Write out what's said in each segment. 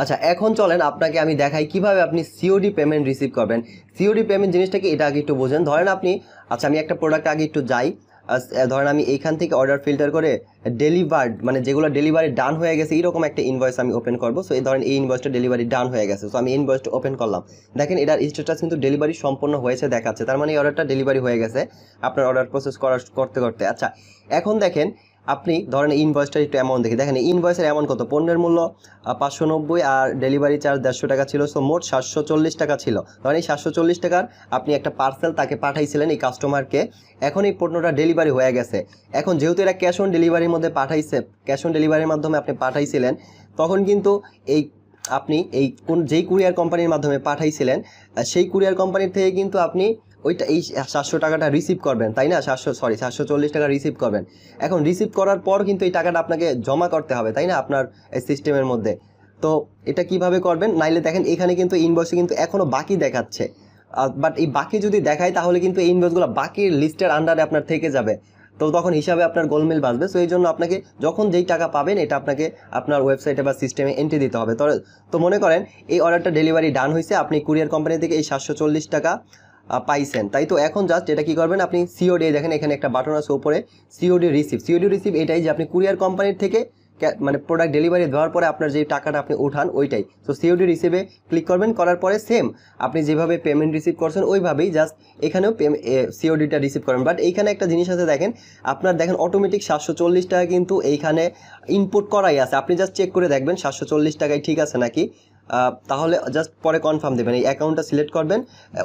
আচ্ছা এখন চলেন আপনাকে আমি দেখাই কীভাবে আপনি সিওডি পেমেন্ট রিসিভ করবেন। সিওডি পেমেন্ট জিনিসটা কি এটা আগে একটু বোঝেন। ধরেন আপনি আচ্ছা আমি একটা প্রোডাক্ট আগে একটু যাই ধরেন আমি এইখান থেকে অর্ডার ফিল্টার করে ডেলিভার্ড মানে যেগুলো ডেলিভারি ডান হয়ে গেছে এরকম একটা ইনভয়েস আমি ওপেন করব। সো এই ধরেন এই ইনভয়েসটা ডেলিভারি ডান হয়ে গেছে। সো আমি ইনভয়েসটা ওপেন করলাম। দেখেন, এটার স্ট্যাটাস কিন্তু ডেলিভারি সম্পন্ন হয়েছে, দেখাচ্ছে। তার মানে এই অর্ডারটা ডেলিভারি হয়ে গেছে আপনার অর্ডার প্রসেস করার, করতে করতে। আচ্ছা এখন দেখেন আপনি ধরেন ইনভয়েসটা একটু অ্যামাউন্ট দেখি। দেখেন ইনভয়েসের অ্যামাউন্ট কত? পণ্যের মূল্য পাঁচশো নব্বই আর ডেলিভারি চার্জ দেড়শো টাকা ছিল সো মোট সাতশো চল্লিশ টাকা ছিল। ধরেন এই সাতশো চল্লিশ টাকার আপনি একটা পার্সেল তাকে পাঠাইছিলেন এই কাস্টমারকে এখন এই পণ্যটা ডেলিভারি হয়ে গেছে। এখন যেহেতু এটা ক্যাশ অন ডেলিভারির মধ্যে পাঠাইছে ক্যাশ অন ডেলিভারির মাধ্যমে আপনি পাঠাইছিলেন, তখন কিন্তু এই আপনি এই কোন যেই কুরিয়ার কোম্পানির মাধ্যমে পাঠাইছিলেন সেই কুরিয়ার কোম্পানির থেকে কিন্তু আপনি ওইটা এই সাতশো টাকাটা রিসিভ করবেন, তাই না? সাতশো সরি সাতশো চল্লিশ টাকা রিসিভ করবেন। এখন রিসিভ করার পর কিন্তু এই টাকাটা আপনাকে জমা করতে হবে, তাই না? আপনার সিস্টেমের মধ্যে। তো এটা কীভাবে করবেন? নাইলে দেখেন এখানে কিন্তু ইনভয়েসে কিন্তু এখনও বাকি দেখাচ্ছে। বাট এই বাকি যদি দেখায়, তাহলে কিন্তু এই ইনভয়েসগুলো বাকির লিস্টের আন্ডারে আপনার থেকে যাবে। তো তখন হিসাবে আপনার গোলমেল বাঁচবে। সো এই জন্য আপনাকে যখন যেই টাকা পাবেন, এটা আপনাকে আপনার ওয়েবসাইটে বা সিস্টেমে এন্ট্রি দিতে হবে। তো মনে করেন, এই অর্ডারটা ডেলিভারি ডান হয়েছে আপনি কুরিয়ার কোম্পানি থেকে এই সাতশো চল্লিশ টাকা পাইছেন। তাই তো এখন জাস্ট এটা কি করবেন, আপনি সিওডি দেখেন এখানে একটা বাটন আছে উপরে সিওডি রিসিভ সিওডি রিসিভ এটাই যে আপনি কুরিয়ার কোম্পানির থেকে মানে প্রোডাক্ট ডেলিভারি দেওয়ার পরে আপনার যে টাকাটা আপনি উঠান, ওইটাই। তো সিওডি রিসিভে ক্লিক করবেন, করার পরে সেম আপনি যেভাবে পেমেন্ট রিসিভ করছেন, ওইভাবেই জাস্ট এখানেও সিওডিটা রিসিভ করেন বাট এইখানে একটা জিনিস আছে, দেখেন, আপনার দেখেন অটোমেটিক সাতশো চল্লিশ টাকা কিন্তু এইখানে ইনপুট করাই আছে। আপনি জাস্ট চেক করে দেখবেন, সাতশো চল্লিশ টাকায় ঠিক আছে নাকি? তাহলে জাস্ট পরে কনফার্ম দেবেন। এই অ্যাকাউন্টটা সিলেক্ট করবেন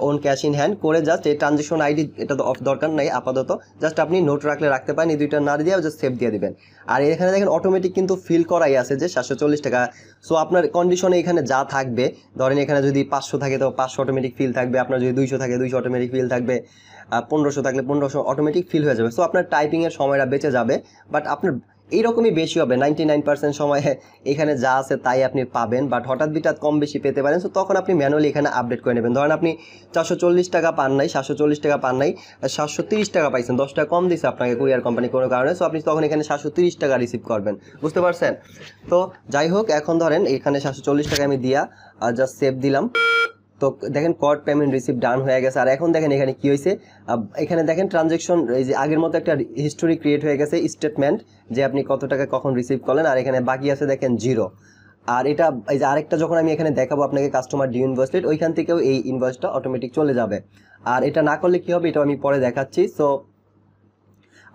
ওন ক্যাশ ইন হ্যান্ড করে জাস্ট এই ট্রানজেকশন আইডি এটা দরকার নাই, আপাতত। জাস্ট আপনি নোট রাখলে রাখতে পারেন, এই দুইটা না দিয়ে জাস্ট সেভ দিয়ে দেবেন। আর এখানে দেখেন অটোমেটিক কিন্তু ফিল করাই আছে যে সাতশো চল্লিশ টাকা। সো আপনার কন্ডিশনে এখানে যা থাকবে, ধরেন এখানে যদি পাঁচশো থাকে তো পাঁচশো অটোমেটিক ফিল থাকবে, আপনার যদি দুইশো থাকে দুইশো অটোমেটিক ফিল থাকবে পনেরোশো থাকলে পনেরোশো অটোমেটিক ফিল হয়ে যাবে। সো আপনার টাইপিংয়ের সময়টা বেঁচে যাবে বাট আপনার এইরকমই বেশি হবে নাইনটি নাইন পার্সেন্ট সময় এখানে যা আছে তাই আপনি পাবেন বাট হঠাৎ বিঠাৎ কম বেশি পেতে পারেন সো তখন আপনি ম্যানুয়ালি এখানে আপডেট করে নেবেন। ধরেন আপনি চারশো চল্লিশ টাকা পান নাই, সাতশো চল্লিশ টাকা পান নাই, সাতশো তিরিশ টাকা পাইছেন, দশ টাকা কম দিছে আপনাকে কুরিয়ার কোম্পানি কোনো কারণে সো আপনি তখন এখানে সাতশো তিরিশ টাকা রিসিভ করবেন, বুঝতে পারছেন? তো যাই হোক, এখন ধরেন এখানে সাতশো চল্লিশ টাকা আমি দিয়া জাস্ট সেভ দিলাম। তো দেখেন কড পেমেন্ট রিসিভ ডান হয়ে গেছে। আর এখন দেখেন এখানে কি হয়েছে? এখানে দেখেন ট্রানজেকশন এই যে আগের মতো একটা হিস্টোরি ক্রিয়েট হয়ে গেছে স্টেটমেন্ট যে আপনি কত টাকা কখন রিসিভ করলেন। আর এখানে বাকি আছে দেখেন জিরো আর এটা, এই যে আরেকটা যখন আমি এখানে দেখাবো আপনাকে কাস্টমার ডিউ ইনভয়েসড ওইখান থেকেও এই ইনভয়েসটা অটোমেটিক চলে যাবে। আর এটা না করলে কি হবে? এটা আমি পরে দেখাচ্ছি। সো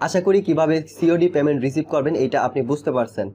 আশা করি কীভাবে সিওডি পেমেন্ট রিসিভ করবেন এটা আপনি বুঝতে পারছেন।